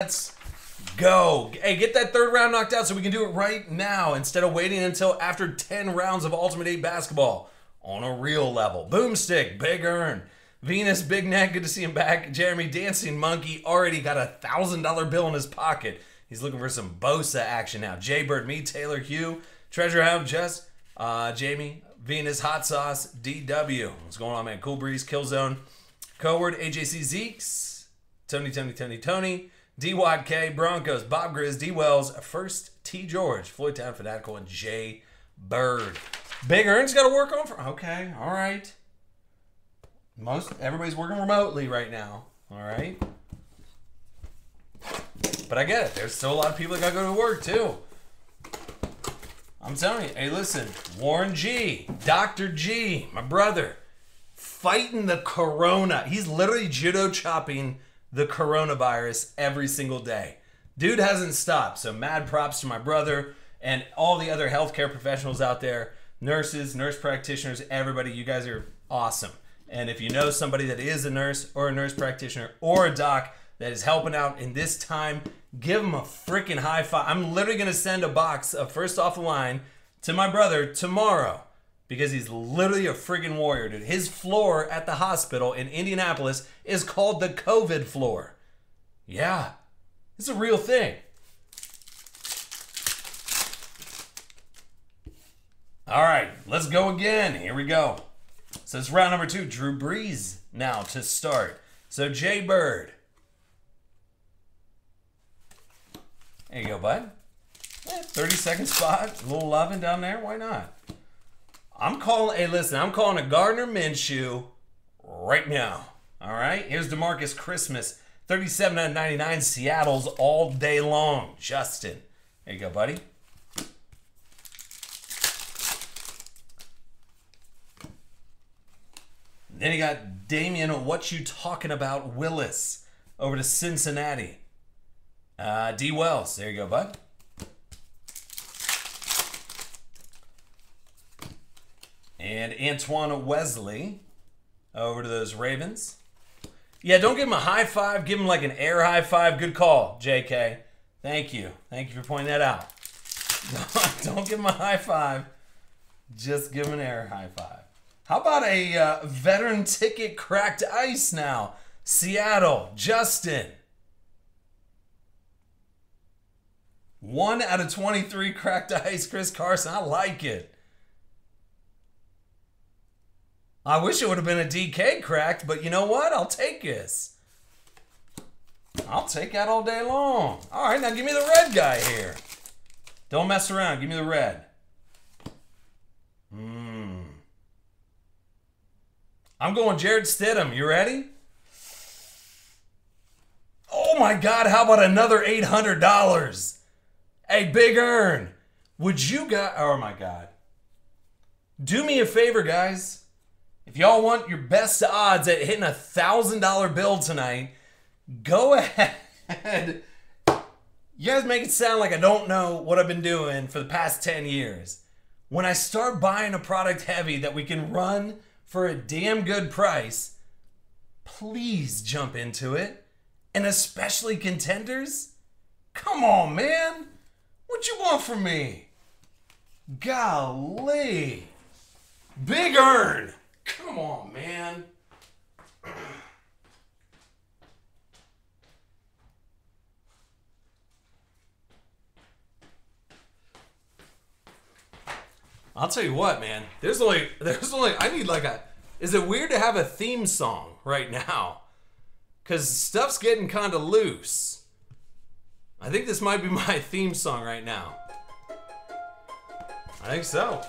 Let's go. Hey, get that third round knocked out so we can do it right now instead of waiting until after 10 rounds of Ultimate 8 basketball on a real level. Boomstick, Big Earn, Venus, Big Neck, good to see him back. Jeremy, Dancing Monkey, already got a $1,000 bill in his pocket. He's looking for some Bosa action now. Jaybird, me, Taylor, Hugh, Treasure Hound, Jess, uh, Jamie, Venus, Hot Sauce, DW. What's going on, man? Cool Breeze, Killzone, Coward, AJC Zeeks, Tony, Tony, Tony, Tony, DYK, Broncos, Bob Grizz, D Wells, First T George, Floyd Town Fanatical, and Jay Bird. Big Earn's got to work on for. Okay, all right. Most everybody's working remotely right now. All right. But I get it. There's still a lot of people that got to go to work too. I'm telling you. Hey, listen. Warren G, Dr. G, my brother, fighting the corona. He's literally judo chopping the coronavirus every single day. Dude hasn't stopped. So mad props to my brother and all the other healthcare professionals out there, nurses, nurse practitioners, everybody. You guys are awesome. And if you know somebody that is a nurse or a nurse practitioner or a doc that is helping out in this time, give them a freaking high five. I'm literally going to send a box of first off the line to my brother tomorrow because he's literally a freaking warrior, dude. His floor at the hospital in Indianapolis is called the COVID floor. Yeah, it's a real thing. All right, let's go again. Here we go. So it's round number two. Drew Brees now to start. So Jay Bird. There you go, bud. Eh, 30 second spot. A little loving down there. Why not? I'm calling, hey, listen, I'm calling a Gardner Minshew right now. All right, here's Demarcus Christmas, 37 out of 99, Seattle's all day long. Justin, there you go, buddy. Then you got Damion, what you talking about, Willis, over to Cincinnati. Uh, D. Wells, there you go, bud. And Antoine Wesley over to those Ravens. Yeah, don't give him a high five. Give him like an air high five. Good call, JK. Thank you. Thank you for pointing that out. don't give him a high five. Just give him an air high five. How about a uh, veteran ticket cracked ice now? Seattle, Justin. One out of 23 cracked ice, Chris Carson. I like it. I wish it would have been a DK cracked, but you know what? I'll take this. I'll take that all day long. All right, now give me the red guy here. Don't mess around. Give me the red. Hmm. I'm going Jarrett Stidham. You ready? Oh my God, how about another $800? Hey, Big Earn. Would you guys, oh my God. Do me a favor, guys. If y'all want your best odds at hitting a thousand dollar bill tonight, go ahead. You guys make it sound like I don't know what I've been doing for the past 10 years. When I start buying a product heavy that we can run for a damn good price, please jump into it. And especially contenders? Come on, man. What you want from me? Golly. Big earn. Come on, man. I'll tell you what, man. There's only there's only I need like a is it weird to have a theme song right now? Cuz stuff's getting kind of loose. I think this might be my theme song right now. I think so.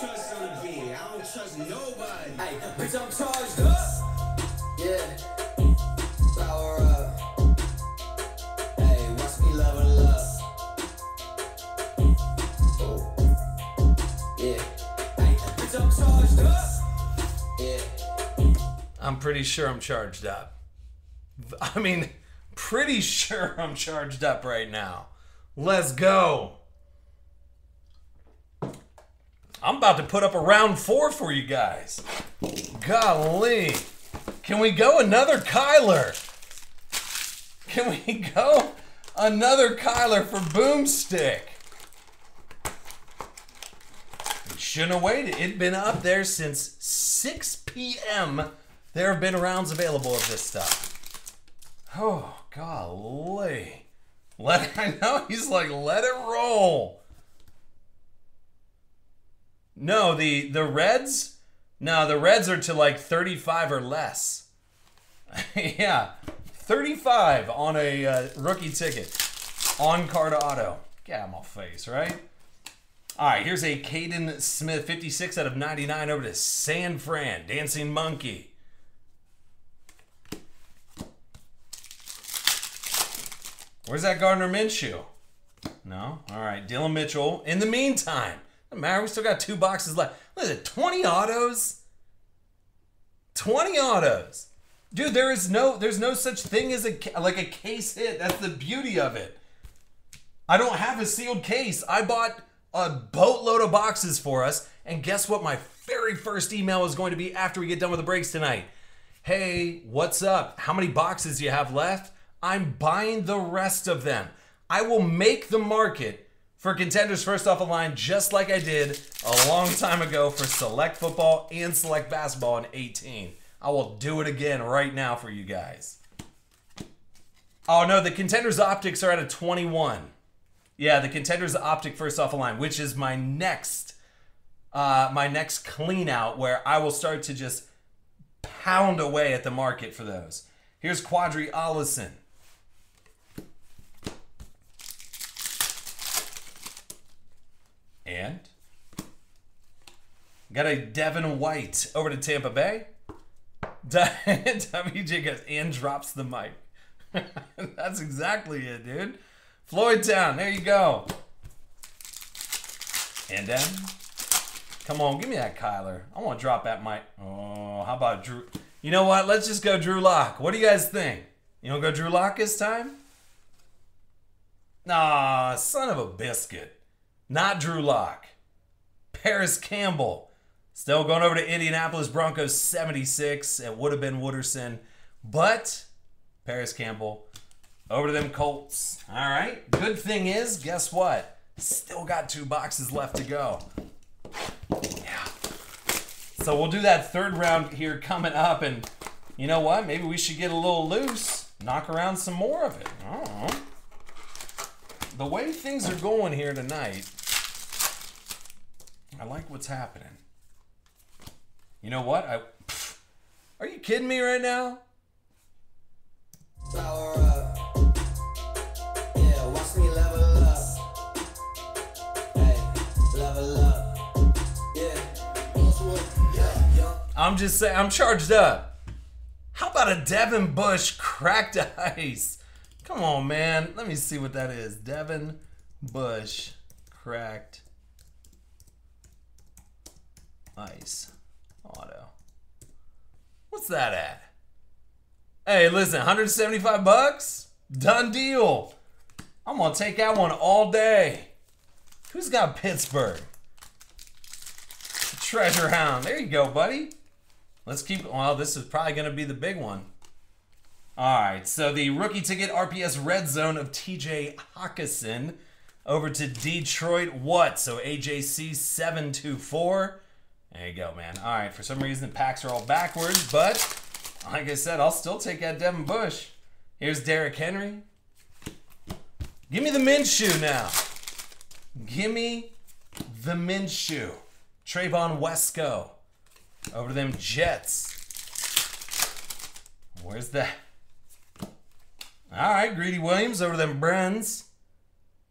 Trust on here. I don't trust nobody. Hey, bitch, I'm charged up. Yeah. Power up. Hey, watch me level up. Oh. Yeah. Hey, bitch, I'm charged up. Yeah. I'm pretty sure I'm charged up. I mean, pretty sure I'm charged up right now. Let's go. I'm about to put up a round four for you guys. Golly. Can we go another Kyler? Can we go another Kyler for Boomstick? Shouldn't have waited. It'd been up there since 6 p.m. There have been rounds available of this stuff. Oh, golly. Let I know he's like, let it roll. No, the the Reds. No, the Reds are to like 35 or less. yeah, 35 on a uh, rookie ticket, on card auto. Get out of my face, right? All right, here's a Kaden Smith, 56 out of 99 over to San Fran, Dancing Monkey. Where's that Gardner Minshew? No? All right, Dillon Mitchell. In the meantime, doesn't matter, we still got two boxes left. What is it, 20 autos? 20 autos. Dude, there is no there's no such thing as a like a case hit. That's the beauty of it. I don't have a sealed case. I bought a boatload of boxes for us, and guess what my very first email is going to be after we get done with the breaks tonight? Hey, what's up? How many boxes do you have left? I'm buying the rest of them. I will make the market for contenders first off the line just like I did a long time ago for select football and select basketball in 18. I will do it again right now for you guys. Oh no, the contenders optics are at a 21. Yeah, the contenders optic first off the line, which is my next uh, my next clean out where I will start to just pound away at the market for those. Here's Qadree Ollison. And got a Devin White over to Tampa Bay. WJ goes and drops the mic. That's exactly it, dude. Floyd Town, there you go. And then, come on, give me that Kyler. I want to drop that mic. Oh, how about Drew? You know what? Let's just go Drew Lock. What do you guys think? You don't go Drew Lock this time? Nah, son of a biscuit. Not Drew Lock. Parris Campbell. Still going over to Indianapolis Broncos 76. It would have been Wooderson. But Parris Campbell over to them Colts. All right. Good thing is, guess what? Still got two boxes left to go. Yeah. So we'll do that third round here coming up. And you know what? Maybe we should get a little loose. Knock around some more of it. The way things are going here tonight, I like what's happening. You know what? I pff, Are you kidding me right now? Up. Yeah, watch me level up. Hey, level up. Yeah. Yeah, yeah. I'm just saying, I'm charged up. How about a Devin Bush cracked ice? Come on, man. Let me see what that is. Devin Bush cracked ice auto. What's that at? Hey, listen, 175 bucks? Done deal. I'm gonna take that one all day. Who's got Pittsburgh? Treasure Hound. There you go, buddy. Let's keep. Well, this is probably going to be the big one. All right. So the rookie ticket RPS red zone of TJ Hockenson over to Detroit. What? So AJC seven two four. There you go, man. All right. For some reason, the packs are all backwards, but like I said, I'll still take that Devin Bush. Here's Derrick Henry. Give me the Minshew now. Give me the Minshew. Trevon Wesco. Over to them Jets. Where's that? All right, Greedy Williams over to them Brens.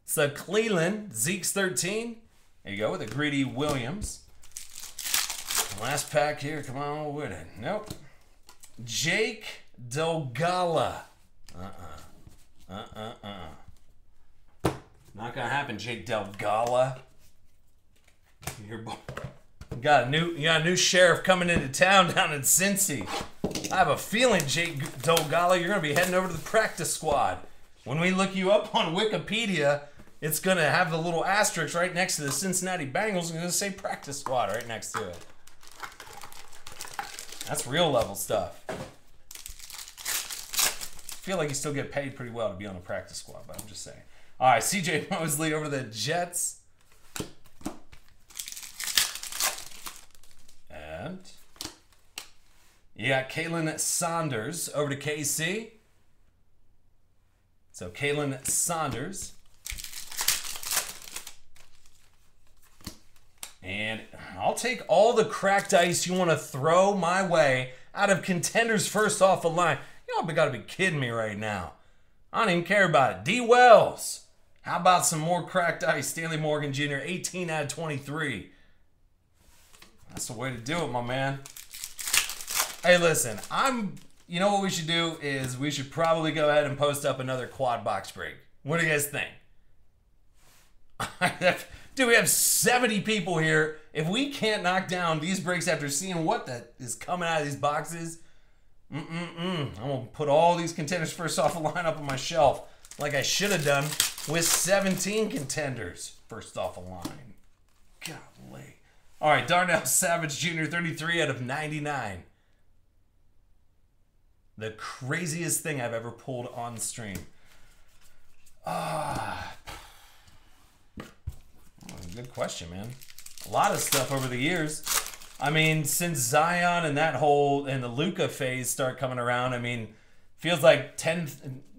So Cleveland, Zeke's 13. There you go with the Greedy Williams. Last pack here, come on with it. Nope. Jake Dolegala. Uh-uh. Uh-uh-uh. Not gonna happen, Jake Dolegala. Your boy. You got a new you got a new sheriff coming into town down in Cincy. I have a feeling, Jake Dolegala, you're gonna be heading over to the practice squad. When we look you up on Wikipedia, it's to have the little asterisk right next to the Cincinnati Bengals and going to say practice squad right next to it. That's real level stuff. I feel like you still get paid pretty well to be on the practice squad, but I'm just saying. All right, CJ Mosley over the Jets. And got Khalen Saunders over to KC. So Khalen Saunders. And I'll take all the cracked ice you want to throw my way out of contenders first off the line. You all gotta be kidding me right now. I don't even care about it. D Wells. How about some more cracked ice? Stanley Morgan Jr., 18 out of 23. That's the way to do it, my man. Hey, listen, I'm. You know what we should do is we should probably go ahead and post up another quad box break. What do you guys think? Dude, we have 70 people here. If we can't knock down these breaks after seeing what that is coming out of these boxes, mm-mm-mm. I'm going to put all these contenders first off the lineup on my shelf like I should have done with 17 contenders first off the line. Golly. All right, Darnell Savage Jr., 33 out of 99. The craziest thing I've ever pulled on stream. Ah. Good question, man. A lot of stuff over the years. I mean, since Zion and that whole and the Luka phase start coming around, I mean, feels like ten,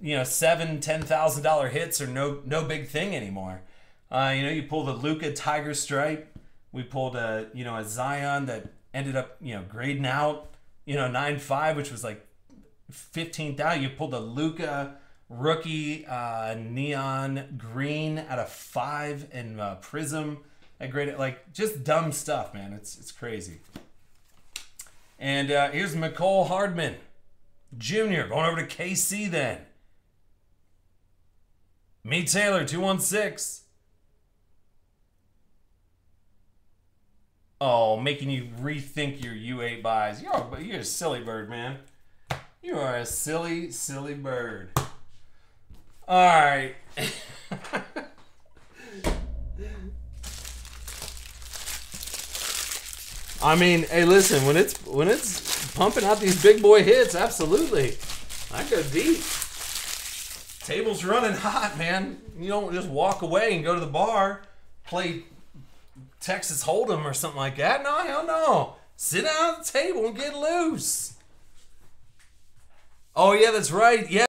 you know, seven, ten thousand dollar hits are no no big thing anymore. Uh, you know, you pull the Luka Tiger Stripe. We pulled a you know a Zion that ended up you know grading out you know nine five, which was like fifteen thousand. You pulled the Luka rookie uh, neon green out of five and uh, prism at grade like just dumb stuff, man. It's it's crazy. And uh, here's Mecole Hardman Jr. going over to KC then. Me Taylor 216. Oh, making you rethink your U8 buys. You're you're a silly bird, man. You are a silly, silly bird. All right. I mean, hey, listen, when it's when it's pumping out these big boy hits, absolutely, I go deep. Table's running hot, man. You don't just walk away and go to the bar, play Texas Hold'em or something like that. No, hell no. Sit down at the table and get loose. Oh yeah, that's right. Yeah.